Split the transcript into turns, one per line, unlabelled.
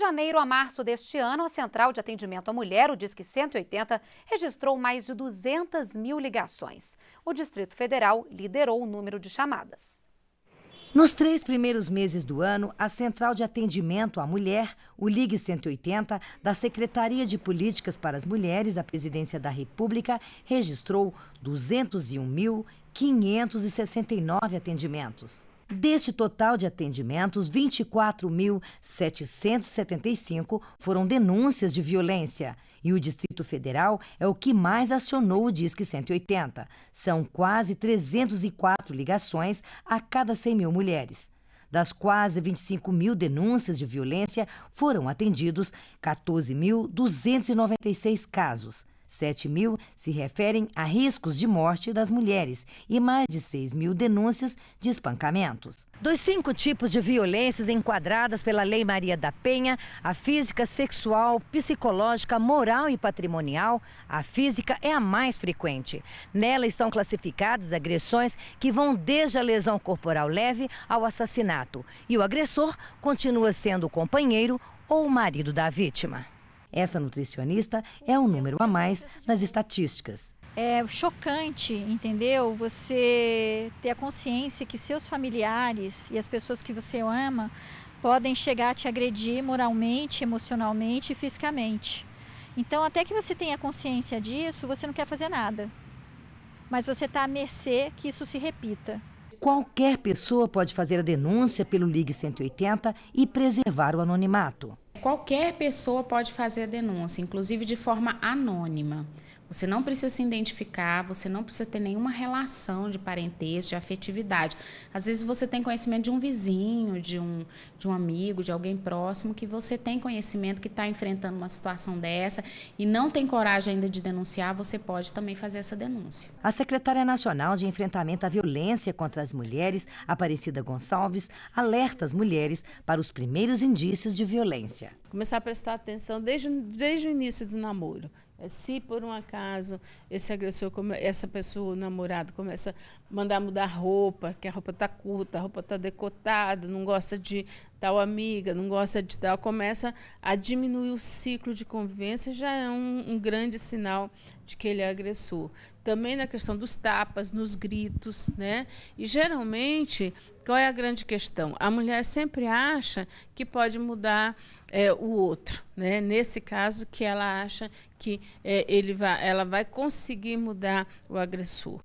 janeiro a março deste ano, a Central de Atendimento à Mulher, o Disque 180, registrou mais de 200 mil ligações. O Distrito Federal liderou o número de chamadas.
Nos três primeiros meses do ano, a Central de Atendimento à Mulher, o Ligue 180, da Secretaria de Políticas para as Mulheres da Presidência da República, registrou 201.569 atendimentos. Deste total de atendimentos, 24.775 foram denúncias de violência. E o Distrito Federal é o que mais acionou o Disque 180. São quase 304 ligações a cada 100 mil mulheres. Das quase 25 mil denúncias de violência, foram atendidos 14.296 casos. 7 mil se referem a riscos de morte das mulheres e mais de 6 mil denúncias de espancamentos. Dos cinco tipos de violências enquadradas pela Lei Maria da Penha, a física, sexual, psicológica, moral e patrimonial, a física é a mais frequente. Nela estão classificadas agressões que vão desde a lesão corporal leve ao assassinato. E o agressor continua sendo o companheiro ou o marido da vítima. Essa nutricionista é um número a mais nas estatísticas.
É chocante, entendeu? Você ter a consciência que seus familiares e as pessoas que você ama podem chegar a te agredir moralmente, emocionalmente e fisicamente. Então, até que você tenha consciência disso, você não quer fazer nada. Mas você está à mercê que isso se repita.
Qualquer pessoa pode fazer a denúncia pelo Ligue 180 e preservar o anonimato.
Qualquer pessoa pode fazer a denúncia, inclusive de forma anônima. Você não precisa se identificar, você não precisa ter nenhuma relação de parentesco, de afetividade. Às vezes você tem conhecimento de um vizinho, de um, de um amigo, de alguém próximo, que você tem conhecimento que está enfrentando uma situação dessa e não tem coragem ainda de denunciar, você pode também fazer essa denúncia.
A secretária nacional de enfrentamento à violência contra as mulheres, Aparecida Gonçalves, alerta as mulheres para os primeiros indícios de violência.
Começar a prestar atenção desde, desde o início do namoro. É, se por um acaso esse agressor, essa pessoa, o namorado, começa a mandar mudar roupa, que a roupa está curta, a roupa está decotada, não gosta de tal amiga, não gosta de tal, começa a diminuir o ciclo de convivência, já é um, um grande sinal de que ele é agressor. Também na questão dos tapas, nos gritos, né? E geralmente, qual é a grande questão? A mulher sempre acha que pode mudar é, o outro, né? Nesse caso, que ela acha que é, ele vai, ela vai conseguir mudar o agressor.